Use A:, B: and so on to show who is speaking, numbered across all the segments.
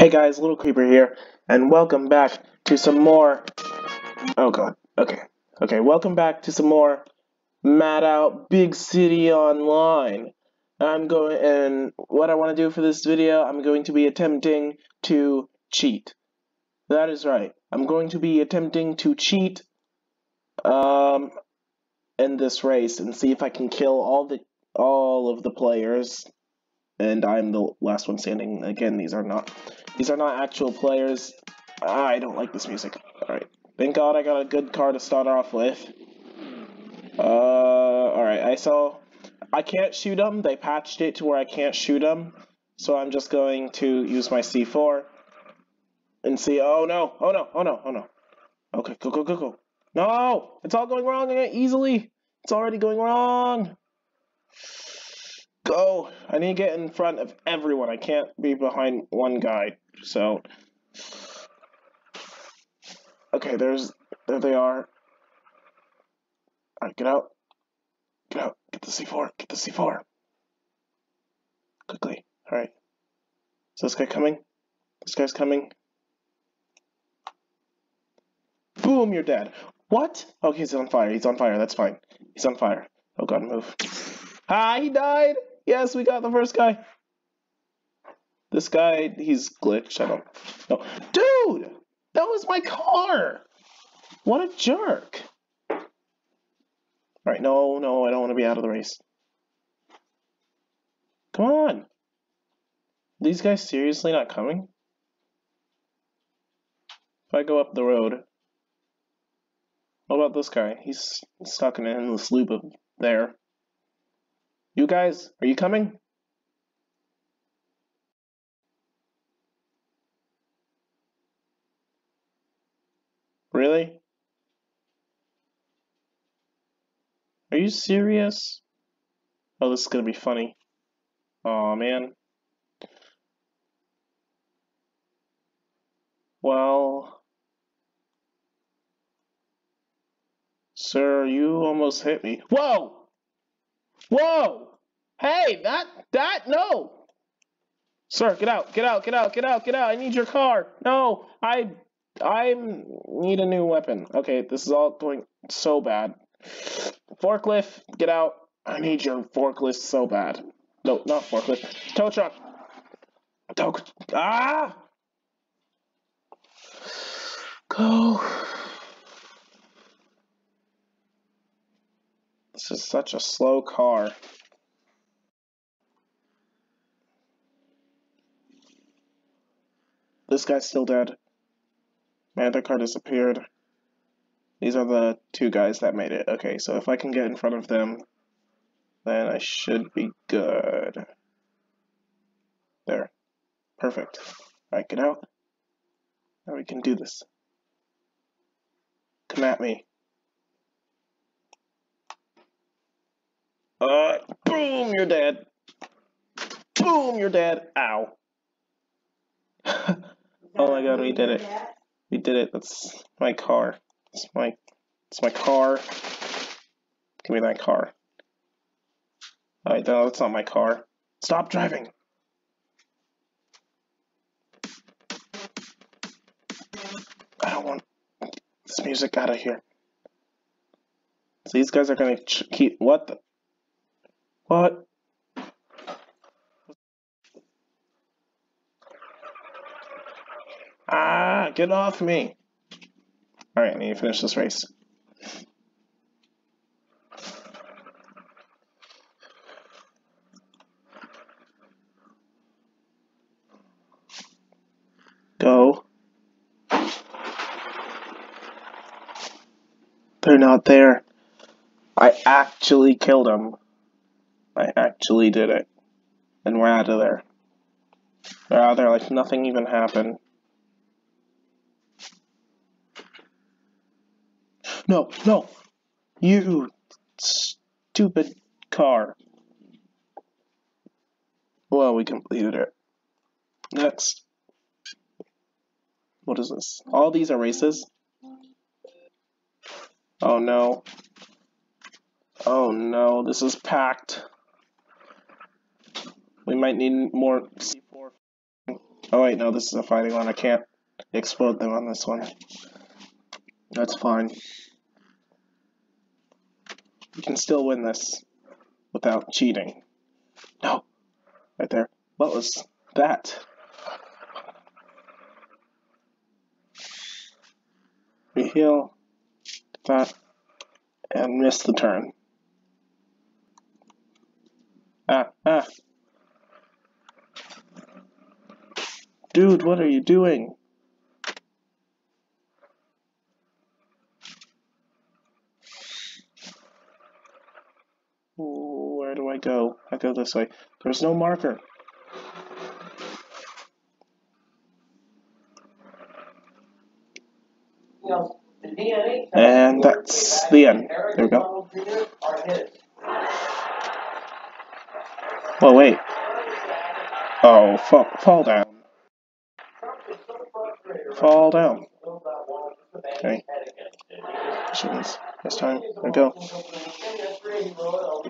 A: Hey guys, Little Creeper here, and welcome back to some more. Oh god, okay. Okay, welcome back to some more Mad Out Big City Online. I'm going, and what I want to do for this video, I'm going to be attempting to cheat. That is right. I'm going to be attempting to cheat um, in this race and see if I can kill all the all of the players and I'm the last one standing. Again, these are not these are not actual players. I don't like this music. Alright. Thank God I got a good car to start off with. Uh, alright, I saw... I can't shoot them. They patched it to where I can't shoot them. So I'm just going to use my C4 and see... Oh, no. Oh, no. Oh, no. Oh, no. Okay, go, go, go, go. No! It's all going wrong easily. It's already going wrong. Go. I need to get in front of everyone. I can't be behind one guy. So, okay, there's, there they are. Alright, get out. Get out. Get the C4. Get the C4. Quickly. Alright. Is this guy coming? This guy's coming. Boom, you're dead. What? Oh, he's on fire. He's on fire. That's fine. He's on fire. Oh god, move. Ah, he died! Yes, we got the first guy. This guy, he's glitched. I don't know. Dude! That was my car! What a jerk! Alright, no, no, I don't want to be out of the race. Come on! These guys seriously not coming? If I go up the road. What about this guy? He's stuck in an endless loop of there. You guys, are you coming? Really? Are you serious? Oh, this is gonna be funny. oh, man. Well... Sir, you almost hit me. Whoa! Whoa! Hey, that, that, no! Sir, get out, get out, get out, get out, get out. I need your car. No, I, I need a new weapon. Okay, this is all going so bad. Forklift, get out. I need your forklift so bad. No, not forklift. Tow truck. Tow, ah! Go. This is such a slow car. This guy's still dead. My other car disappeared. These are the two guys that made it. Okay, so if I can get in front of them, then I should be good. There. Perfect. Alright, get out. Now we can do this. Come at me. Uh, boom, you're dead. Boom, you're dead. Ow. oh my god, we did it. We did it. That's my car. It's my, it's my car. Give me that car. Alright, no, that's not my car. Stop driving. I don't want this music out of here. So these guys are gonna keep, what the? What? Ah, get off me. Alright, I need to finish this race. Go. They're not there. I actually killed them. I actually did it. And we're out of there. They're out there like nothing even happened. No, no! You stupid car. Well, we completed it. Next. What is this? All these are races? Oh no. Oh no, this is packed. We might need more C4.
B: Oh wait, no, this is a fighting one. I can't explode them on this one. That's fine. You can still win this without cheating. No! Right there. What was that? We heal that and miss the turn. Ah, ah. Dude, what are you doing? Where do I go? I go this way. There's no marker. And that's the end. There we go. Oh, wait. Oh, fall, fall down. Fall down. Okay. This, this time. There go.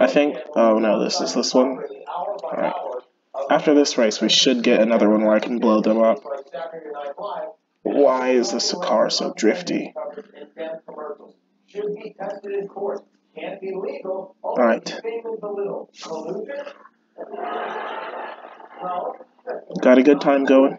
B: I think. Oh no, this is this one. Alright. After this race, we should get another one where I can blow them up. Why is this car so drifty? Alright. Got a good time going.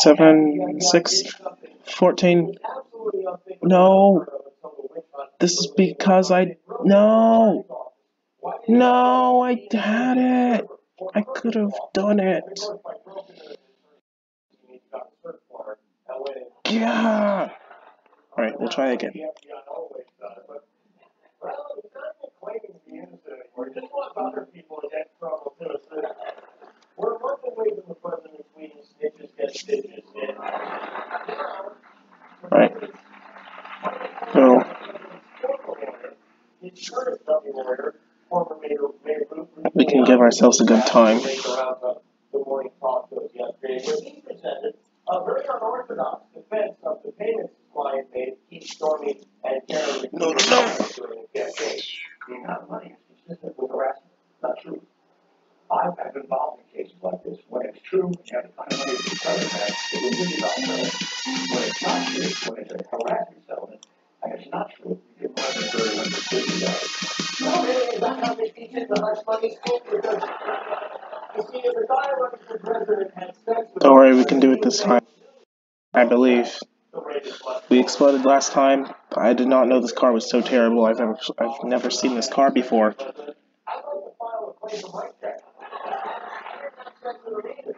B: Seven, six, fourteen. No. This is because I. No. No, I had it. I could have done it. Yeah. Alright, we'll try again. Alright. So, we can give ourselves a good time. No, no, no.
A: No, how they teach it in the hush money school because you see, if the guy running for president had sex
B: Don't worry, we can do it this time. I believe.
A: the rapist was.
B: We exploded last time. I did not know this car was so terrible. I've never, I've never seen this car before.
A: I'd like to file a claim for Mike check. I didn't have sex with her either.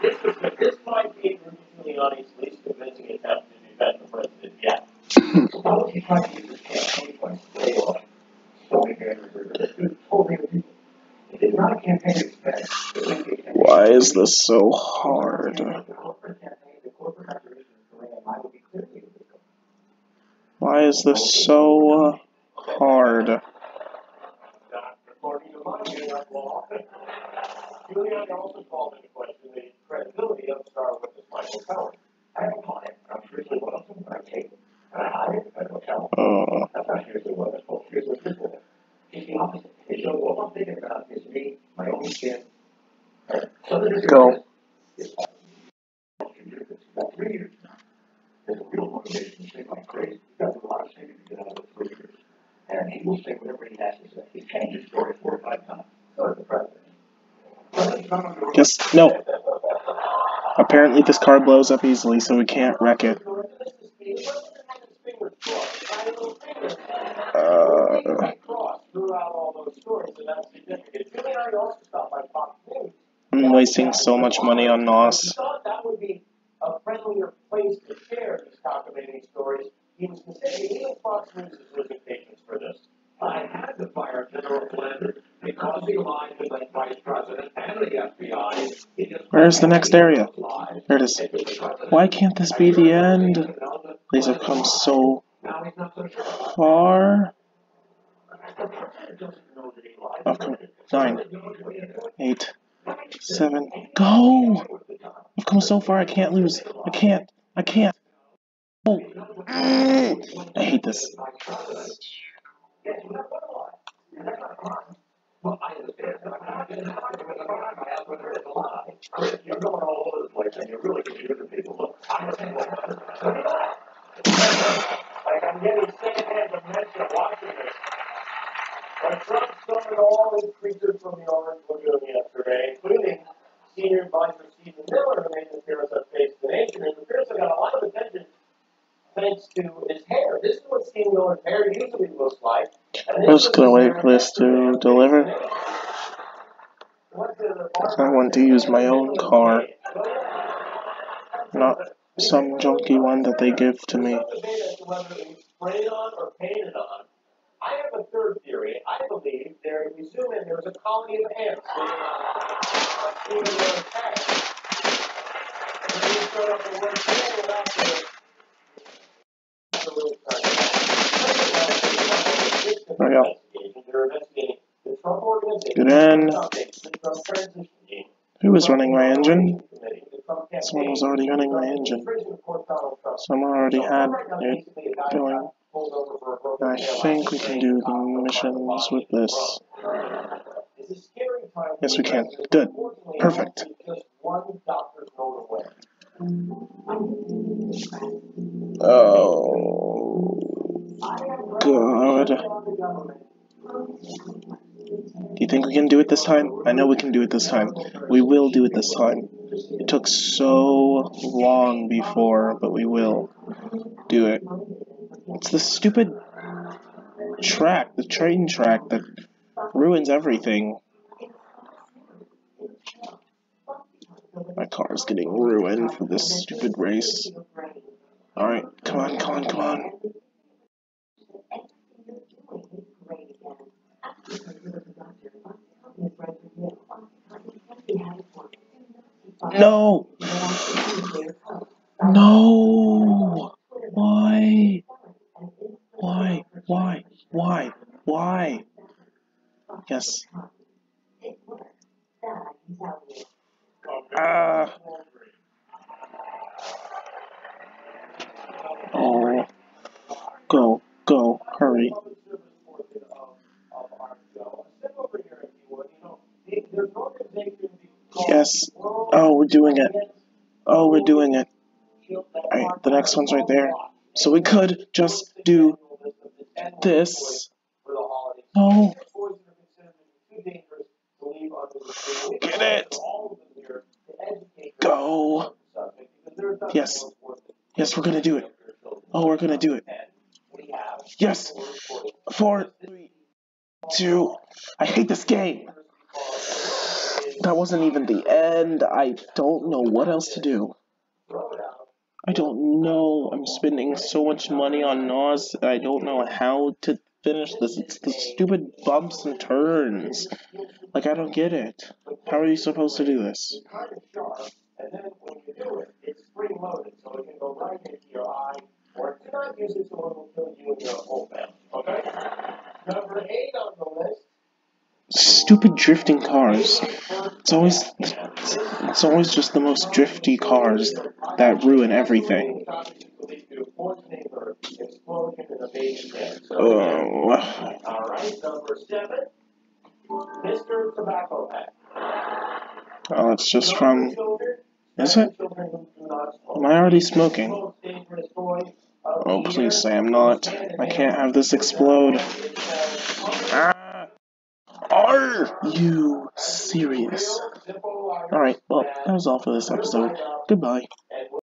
A: This was, this might be Rudy Giuliani's least convincing attempt to defend the president yet.
C: Federal is
B: this so hard? Why
C: well, that's called seriously physical. It's the opposite. It shows I'm thinking about is me, my own skin.
B: Go.
C: And he will say whatever he has to changed his story four or five times.
B: Just no. Apparently, this car blows up easily, so we can't wreck it. Uh, I'm wasting so much money on Nos.
A: thought that would be a friendlier place to share these captivating stories. He was considering even Fox News' limitations for this.
C: I had to fire General Flynn because he lied to the vice president. and the FBI.
A: Where's the next area? There it is. Why can't this be the end? Please have come so far. I've come nine, eight, seven. Go! I've come so far. I can't lose. I can't. I can't. Oh, I hate this.
C: You're going all over the place and you're really confusing people.
B: Like I'm getting secondhand dementia watching this. When Trump summoned all his creatures from the Orange Lagoon yesterday, including senior advisor Stephen Miller, who made an appearance on Face the Nation, and appearance got a lot of attention thanks to his hair. This is what Stephen Miller's
A: I'm just gonna wait for this to deliver. I want to use my own car, not some junky one that they give to me.
B: I have a third theory. I believe there, if you zoom in, there's a colony of ants living on Stephen Miller's hair. And then you showed up and went there without the the little
A: There we go. Get in. Who was running my engine? Someone was already running my engine. Someone already had it going. I think we can do the missions with this. Yes, we can. Good. Perfect. Oh, God. Do you think we can do it this time? I know we can do it this time. We will do it this time. It took so long before, but we will do it. It's the stupid track, the train track that ruins everything. My car is getting ruined for this stupid race. Alright, come on, come on, come on. No! No! Why? Why? Why? Why? Why? Yes. Ah. Oh. Go, go, hurry. Yes. Oh, we're doing it. Oh, we're doing it. Alright, the next one's right there. So we could just do this. No. Get it. Go. Yes. Yes, we're gonna do it. Oh, we're gonna do it. Yes. Four, three, two. I hate this game. That wasn't even the end. I don't know what else to do. I don't know. I'm spending so much money on NOS. I don't know how to finish this. It's the stupid bumps and turns. Like, I don't get it. How are you supposed to do this? Stupid drifting cars. It's always it's always just the most drifty cars that ruin everything. Oh. Oh, it's just from. Is it? Am I already smoking? Oh, please say I'm not. I can't have this explode. Ah! Are you was all for this episode. Goodbye.